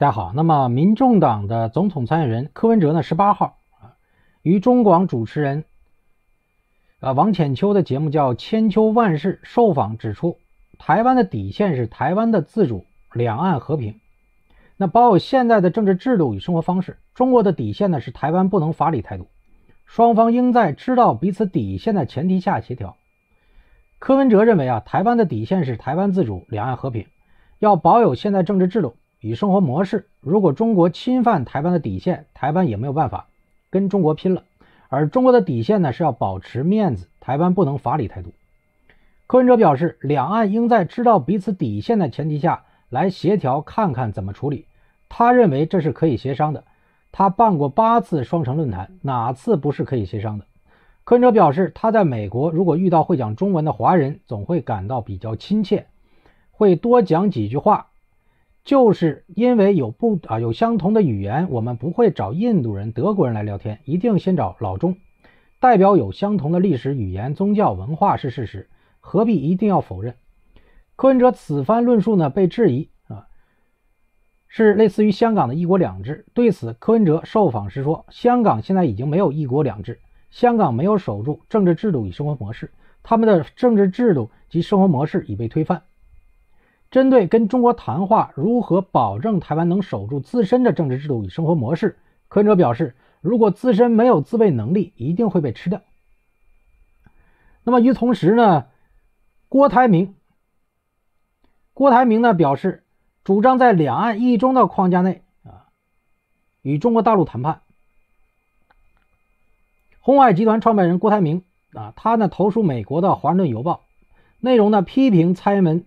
大家好，那么民众党的总统参选人柯文哲呢，十八号啊，与中广主持人啊王浅秋的节目叫《千秋万世》受访指出，台湾的底线是台湾的自主、两岸和平。那保有现在的政治制度与生活方式，中国的底线呢是台湾不能法理态度，双方应在知道彼此底线的前提下协调。柯文哲认为啊，台湾的底线是台湾自主、两岸和平，要保有现在政治制度与生活模式。如果中国侵犯台湾的底线，台湾也没有办法跟中国拼了。而中国的底线呢是要保持面子，台湾不能法理态度。柯文哲表示，两岸应在知道彼此底线的前提下来协调，看看怎么处理。他认为这是可以协商的。他办过八次双城论坛，哪次不是可以协商的？柯文哲表示，他在美国如果遇到会讲中文的华人，总会感到比较亲切，会多讲几句话。就是因为有不啊有相同的语言，我们不会找印度人、德国人来聊天，一定先找老中，代表有相同的历史、语言、宗教、文化是事实，何必一定要否认？柯文哲此番论述呢被质疑啊，是类似于香港的一国两制。对此，柯文哲受访时说，香港现在已经没有一国两制。香港没有守住政治制度与生活模式，他们的政治制度及生活模式已被推翻。针对跟中国谈话如何保证台湾能守住自身的政治制度与生活模式，柯文哲表示，如果自身没有自卫能力，一定会被吃掉。那么与此同时呢，郭台铭，郭台铭呢表示，主张在两岸一中的框架内啊，与中国大陆谈判。鸿海集团创办人郭台铭啊，他呢投书美国的《华盛顿邮报》，内容呢批评蔡英文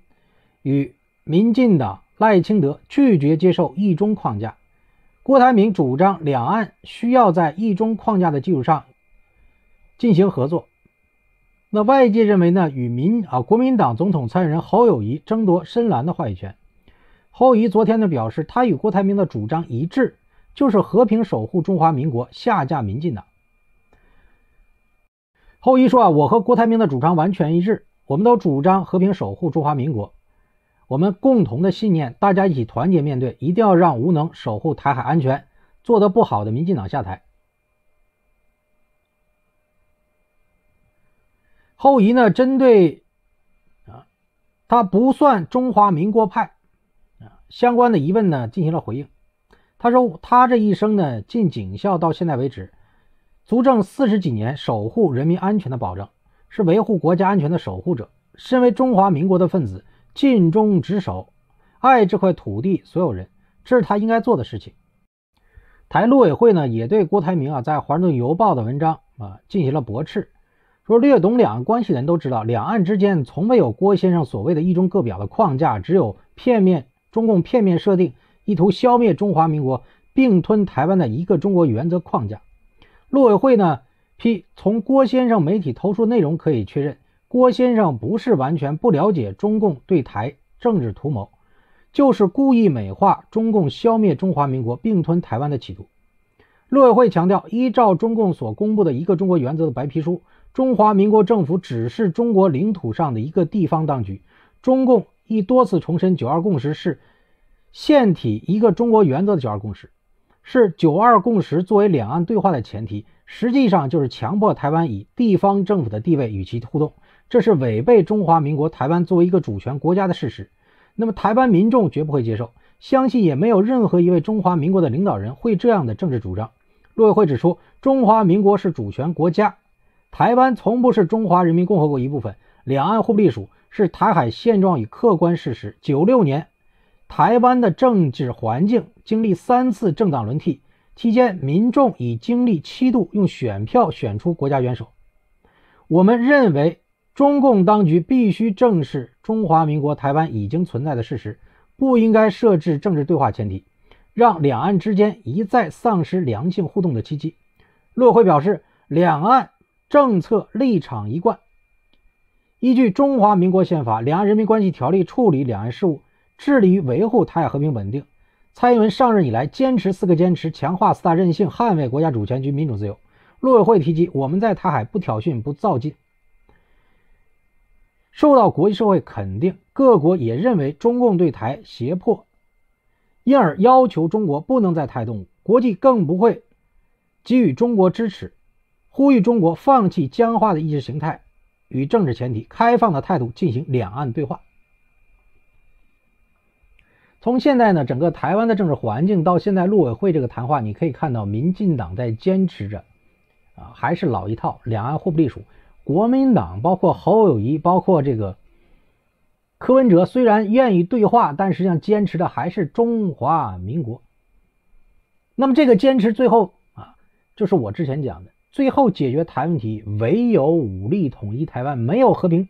与民进党赖清德拒绝接受一中框架。郭台铭主张两岸需要在一中框架的基础上进行合作。那外界认为呢，与民啊国民党总统参选人侯友谊争夺深蓝的话语权。侯友谊昨天呢表示，他与郭台铭的主张一致，就是和平守护中华民国，下架民进党。后一说啊，我和郭台铭的主张完全一致，我们都主张和平守护中华民国，我们共同的信念，大家一起团结面对，一定要让无能守护台海安全、做得不好的民进党下台。后移呢，针对啊，他不算中华民国派啊相关的疑问呢，进行了回应。他说，他这一生呢，进警校到现在为止。足证四十几年守护人民安全的保证，是维护国家安全的守护者。身为中华民国的分子，尽忠职守，爱这块土地，所有人，这是他应该做的事情。台陆委会呢，也对郭台铭啊在《华盛顿邮报》的文章啊进行了驳斥，说略懂两岸关系的人都知道，两岸之间从未有郭先生所谓的一中各表的框架，只有片面中共片面设定，意图消灭中华民国，并吞台湾的一个中国原则框架。陆委会呢批，从郭先生媒体投诉内容可以确认，郭先生不是完全不了解中共对台政治图谋，就是故意美化中共消灭中华民国、并吞台湾的企图。陆委会强调，依照中共所公布的一个中国原则的白皮书，中华民国政府只是中国领土上的一个地方当局。中共亦多次重申，九二共识是现体一个中国原则的九二共识。是九二共识作为两岸对话的前提，实际上就是强迫台湾以地方政府的地位与其互动，这是违背中华民国台湾作为一个主权国家的事实。那么台湾民众绝不会接受，相信也没有任何一位中华民国的领导人会这样的政治主张。陆委会指出，中华民国是主权国家，台湾从不是中华人民共和国一部分，两岸互不隶属是台海现状与客观事实。九六年。台湾的政治环境经历三次政党轮替期间，民众已经历七度用选票选出国家元首。我们认为，中共当局必须正视中华民国台湾已经存在的事实，不应该设置政治对话前提，让两岸之间一再丧失良性互动的契机。陆委会表示，两岸政策立场一贯，依据中华民国宪法、两岸人民关系条例处理两岸事务。致力于维护台海和平稳定。蔡英文上任以来，坚持四个坚持，强化四大韧性，捍卫国家主权及民主自由。陆委会提及，我们在台海不挑衅、不造进，受到国际社会肯定。各国也认为，中共对台胁迫因而要求中国不能再台动武，国际更不会给予中国支持，呼吁中国放弃僵化的意识形态与政治前提，开放的态度进行两岸对话。从现在呢，整个台湾的政治环境到现在陆委会这个谈话，你可以看到，民进党在坚持着，啊，还是老一套，两岸互不隶属。国民党包括侯友谊，包括这个柯文哲，虽然愿意对话，但实际上坚持的还是中华民国。那么这个坚持最后啊，就是我之前讲的，最后解决台湾问题唯有武力统一台湾，没有和平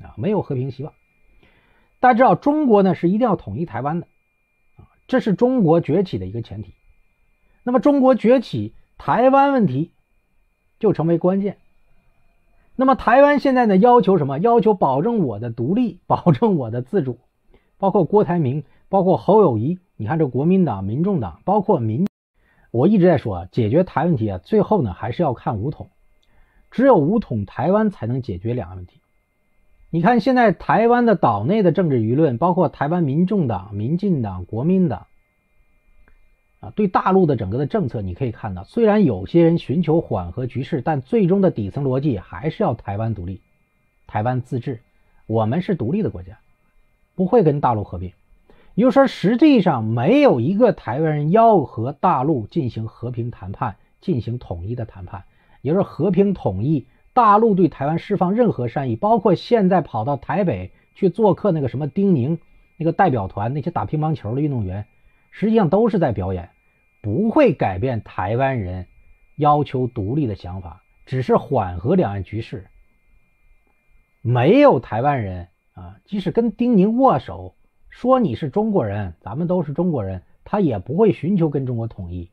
啊，没有和平希望。大家知道，中国呢是一定要统一台湾的。这是中国崛起的一个前提。那么，中国崛起，台湾问题就成为关键。那么，台湾现在呢，要求什么？要求保证我的独立，保证我的自主。包括郭台铭，包括侯友谊，你看这国民党、民众党，包括民，我一直在说啊，解决台湾问题啊，最后呢，还是要看武统。只有武统台湾，才能解决两岸问题。你看，现在台湾的岛内的政治舆论，包括台湾民众党、民进党、国民党，对大陆的整个的政策，你可以看到，虽然有些人寻求缓和局势，但最终的底层逻辑还是要台湾独立、台湾自治。我们是独立的国家，不会跟大陆合并。也就是说，实际上没有一个台湾人要和大陆进行和平谈判、进行统一的谈判，也就是和平统一。大陆对台湾释放任何善意，包括现在跑到台北去做客那个什么丁宁那个代表团，那些打乒乓球的运动员，实际上都是在表演，不会改变台湾人要求独立的想法，只是缓和两岸局势。没有台湾人啊，即使跟丁宁握手，说你是中国人，咱们都是中国人，他也不会寻求跟中国统一。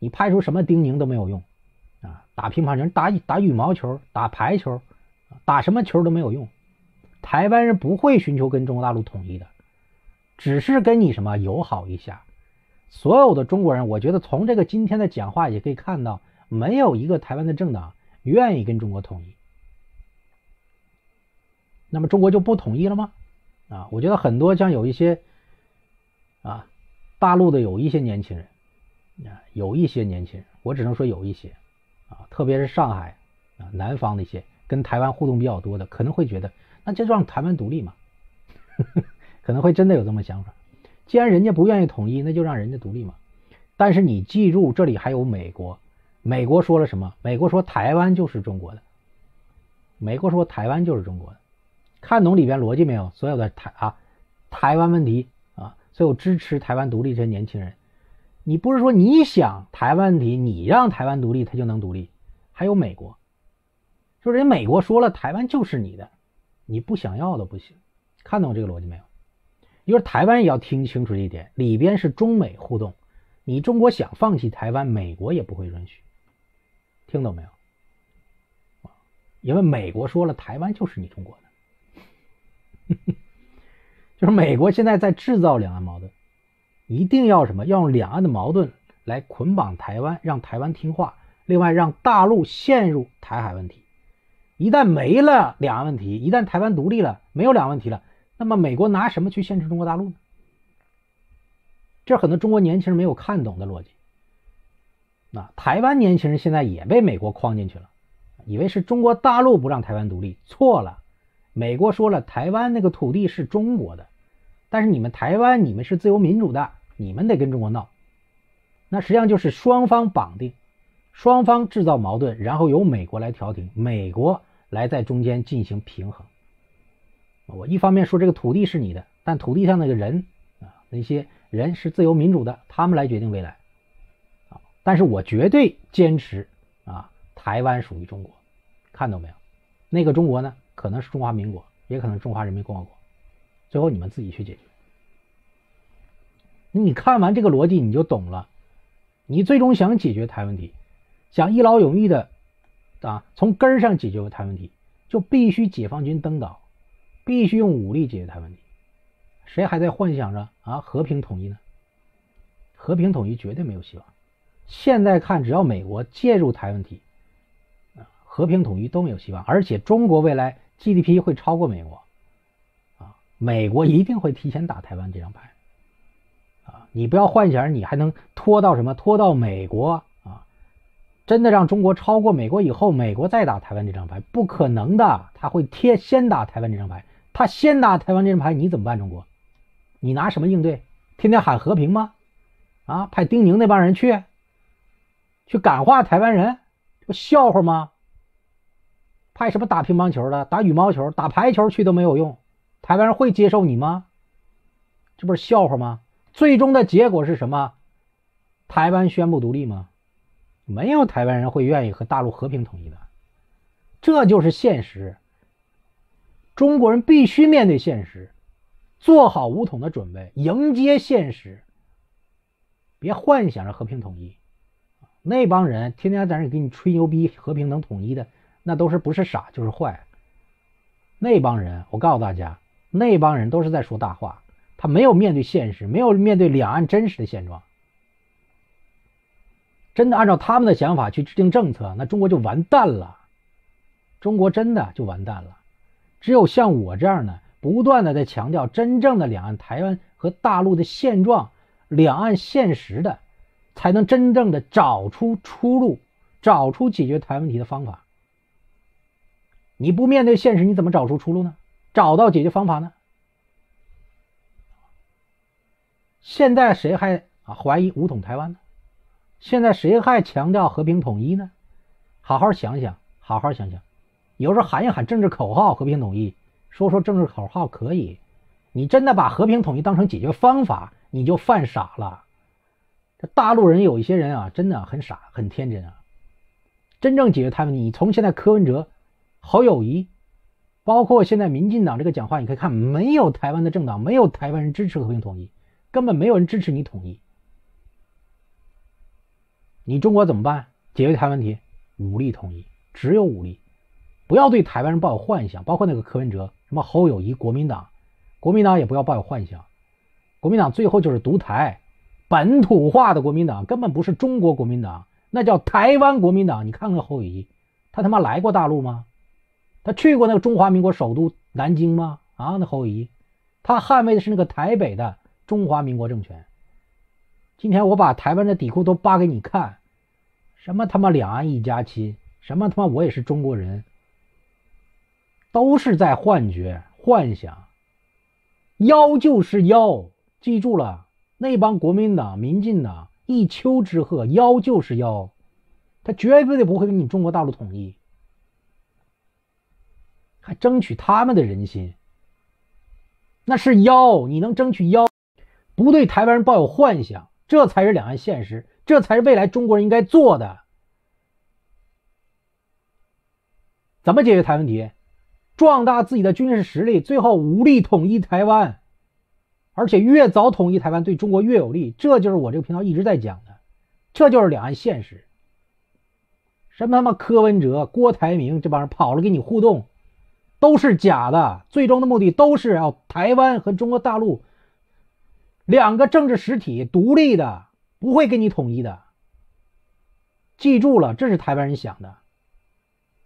你派出什么丁宁都没有用。啊，打乒乓球、打打羽毛球、打排球，打什么球都没有用。台湾人不会寻求跟中国大陆统一的，只是跟你什么友好一下。所有的中国人，我觉得从这个今天的讲话也可以看到，没有一个台湾的政党愿意跟中国统一。那么中国就不统一了吗？啊，我觉得很多像有一些啊，大陆的有一些年轻人啊，有一些年轻人，我只能说有一些。啊，特别是上海啊，南方那些跟台湾互动比较多的，可能会觉得，那就让台湾独立嘛，可能会真的有这么想法。既然人家不愿意统一，那就让人家独立嘛。但是你记住，这里还有美国，美国说了什么？美国说台湾就是中国的，美国说台湾就是中国的。看懂里边逻辑没有？所有的台啊，台湾问题啊，所有支持台湾独立这些年轻人。你不是说你想台湾问题，你让台湾独立，他就能独立？还有美国，说人美国说了，台湾就是你的，你不想要都不行。看懂这个逻辑没有？因为台湾也要听清楚一点，里边是中美互动，你中国想放弃台湾，美国也不会允许。听懂没有？因为美国说了，台湾就是你中国的，就是美国现在在制造两岸矛盾。一定要什么？要用两岸的矛盾来捆绑台湾，让台湾听话。另外，让大陆陷入台海问题。一旦没了两岸问题，一旦台湾独立了，没有两岸问题了，那么美国拿什么去限制中国大陆呢？这很多中国年轻人没有看懂的逻辑。那台湾年轻人现在也被美国框进去了，以为是中国大陆不让台湾独立，错了。美国说了，台湾那个土地是中国的。但是你们台湾，你们是自由民主的，你们得跟中国闹，那实际上就是双方绑定，双方制造矛盾，然后由美国来调停，美国来在中间进行平衡。我一方面说这个土地是你的，但土地上那个人啊，那些人是自由民主的，他们来决定未来啊。但是我绝对坚持啊，台湾属于中国，看到没有？那个中国呢，可能是中华民国，也可能中华人民共和国。最后你们自己去解决。你看完这个逻辑，你就懂了。你最终想解决台湾问题，想一劳永逸的啊，从根儿上解决台湾问题，就必须解放军登岛，必须用武力解决台湾问题。谁还在幻想着啊和平统一呢？和平统一绝对没有希望。现在看，只要美国介入台问题，啊，和平统一都没有希望。而且中国未来 GDP 会超过美国。啊美国一定会提前打台湾这张牌，啊，你不要幻想你还能拖到什么？拖到美国啊？真的让中国超过美国以后，美国再打台湾这张牌，不可能的。他会贴先打台湾这张牌，他先打台湾这张牌，你怎么办？中国，你拿什么应对？天天喊和平吗？啊，派丁宁那帮人去，去感化台湾人，这不笑话吗？派什么打乒乓球的、打羽毛球、打排球去都没有用，台湾人会接受你吗？这不是笑话吗？最终的结果是什么？台湾宣布独立吗？没有台湾人会愿意和大陆和平统一的，这就是现实。中国人必须面对现实，做好武统的准备，迎接现实。别幻想着和平统一，那帮人天天在那给你吹牛逼，和平能统一的，那都是不是傻就是坏。那帮人，我告诉大家，那帮人都是在说大话。他没有面对现实，没有面对两岸真实的现状。真的按照他们的想法去制定政策，那中国就完蛋了。中国真的就完蛋了。只有像我这样的，不断的在强调真正的两岸、台湾和大陆的现状、两岸现实的，才能真正的找出出路，找出解决台湾问题的方法。你不面对现实，你怎么找出出路呢？找到解决方法呢？现在谁还啊怀疑武统台湾呢？现在谁还强调和平统一呢？好好想想，好好想想。有时候喊一喊政治口号，和平统一，说说政治口号可以。你真的把和平统一当成解决方法，你就犯傻了。这大陆人有一些人啊，真的很傻，很天真啊。真正解决台湾问题，你从现在柯文哲、侯友谊，包括现在民进党这个讲话，你可以看，没有台湾的政党，没有台湾人支持和平统一。根本没有人支持你统一，你中国怎么办？解决台湾问题，武力统一，只有武力。不要对台湾人抱有幻想，包括那个柯文哲、什么侯友谊、国民党，国民党也不要抱有幻想。国民党最后就是独台，本土化的国民党，根本不是中国国民党，那叫台湾国民党。你看看侯友谊，他他妈来过大陆吗？他去过那个中华民国首都南京吗？啊，那侯友谊，他捍卫的是那个台北的。中华民国政权。今天我把台湾的底裤都扒给你看，什么他妈两岸一家亲，什么他妈我也是中国人，都是在幻觉、幻想。妖就是妖，记住了，那帮国民党、民进党一丘之貉，妖就是妖，他绝对不会跟你中国大陆统一，还争取他们的人心，那是妖，你能争取妖？不对台湾人抱有幻想，这才是两岸现实，这才是未来中国人应该做的。怎么解决台湾问题？壮大自己的军事实力，最后武力统一台湾，而且越早统一台湾，对中国越有利。这就是我这个频道一直在讲的，这就是两岸现实。什么他妈柯文哲、郭台铭这帮人跑了跟你互动，都是假的，最终的目的都是要台湾和中国大陆。两个政治实体独立的，不会跟你统一的。记住了，这是台湾人想的，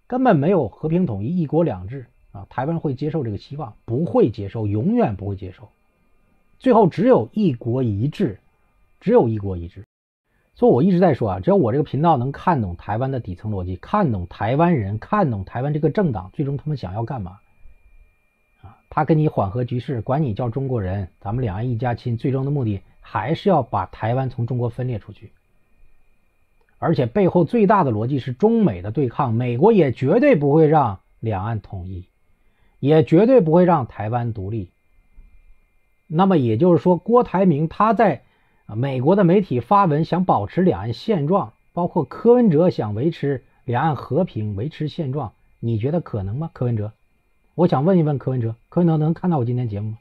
根本没有和平统一、一国两制啊！台湾会接受这个希望？不会接受，永远不会接受。最后只有一国一制，只有一国一制。所以我一直在说啊，只要我这个频道能看懂台湾的底层逻辑，看懂台湾人，看懂台湾这个政党，最终他们想要干嘛？啊他跟你缓和局势，管你叫中国人，咱们两岸一家亲，最终的目的还是要把台湾从中国分裂出去。而且背后最大的逻辑是中美的对抗，美国也绝对不会让两岸统一，也绝对不会让台湾独立。那么也就是说，郭台铭他在美国的媒体发文，想保持两岸现状，包括柯文哲想维持两岸和平，维持现状，你觉得可能吗？柯文哲？我想问一问柯文哲，柯文哲能看到我今天节目吗？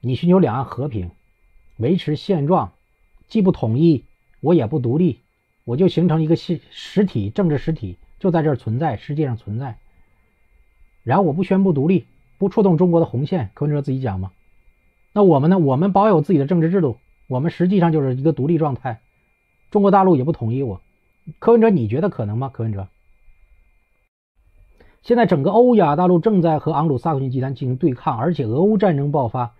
你寻求两岸和平，维持现状，既不统一，我也不独立，我就形成一个实实体政治实体，就在这儿存在，世界上存在。然后我不宣布独立，不触动中国的红线，柯文哲自己讲吗？那我们呢？我们保有自己的政治制度，我们实际上就是一个独立状态，中国大陆也不统一我。柯文哲，你觉得可能吗？柯文哲？现在整个欧亚大陆正在和昂鲁萨克逊集团进行对抗，而且俄乌战争爆发，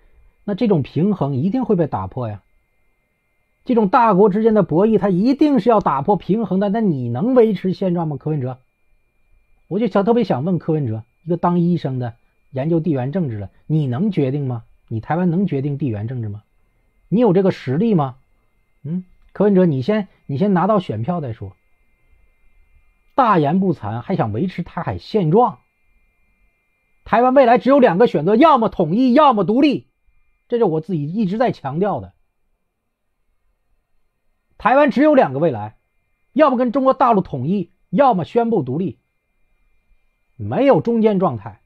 那这种平衡一定会被打破呀。这种大国之间的博弈，它一定是要打破平衡的。那你能维持现状吗？柯文哲，我就想特别想问柯文哲，一个当医生的，研究地缘政治的，你能决定吗？你台湾能决定地缘政治吗？你有这个实力吗？嗯，柯文哲，你先你先拿到选票再说。大言不惭，还想维持台海现状？台湾未来只有两个选择，要么统一，要么独立。这是我自己一直在强调的。台湾只有两个未来，要么跟中国大陆统一，要么宣布独立，没有中间状态。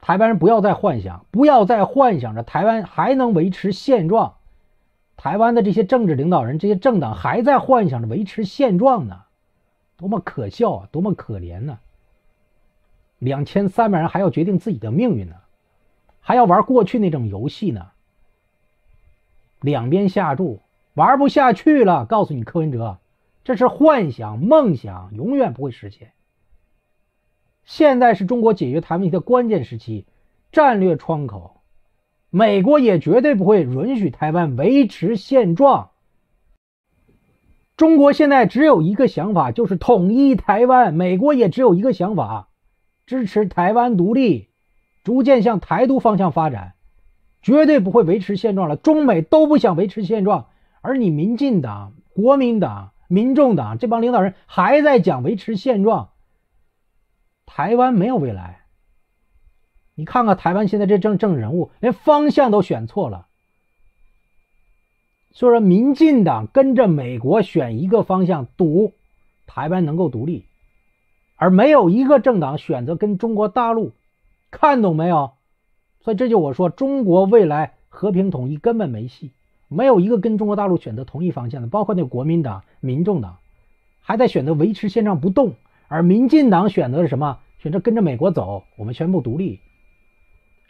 台湾人不要再幻想，不要再幻想着台湾还能维持现状。台湾的这些政治领导人、这些政党还在幻想着维持现状呢，多么可笑啊，多么可怜呢！两千三百人还要决定自己的命运呢，还要玩过去那种游戏呢。两边下注，玩不下去了。告诉你，柯文哲，这是幻想、梦想，永远不会实现。现在是中国解决台湾问题的关键时期，战略窗口，美国也绝对不会允许台湾维持现状。中国现在只有一个想法，就是统一台湾；美国也只有一个想法，支持台湾独立，逐渐向台独方向发展。绝对不会维持现状了。中美都不想维持现状，而你民进党、国民党、民众党这帮领导人还在讲维持现状。台湾没有未来。你看看台湾现在这政政治人物，连方向都选错了。所以说，民进党跟着美国选一个方向，赌台湾能够独立，而没有一个政党选择跟中国大陆。看懂没有？所以这就我说，中国未来和平统一根本没戏，没有一个跟中国大陆选择同一方向的，包括那国民党、民众党，还在选择维持现状不动，而民进党选择是什么？选择跟着美国走，我们宣布独立。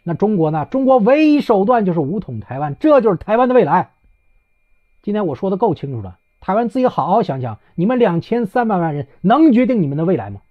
那中国呢？中国唯一手段就是武统台湾，这就是台湾的未来。今天我说的够清楚了，台湾自己好好想想，你们两千三百万人能决定你们的未来吗？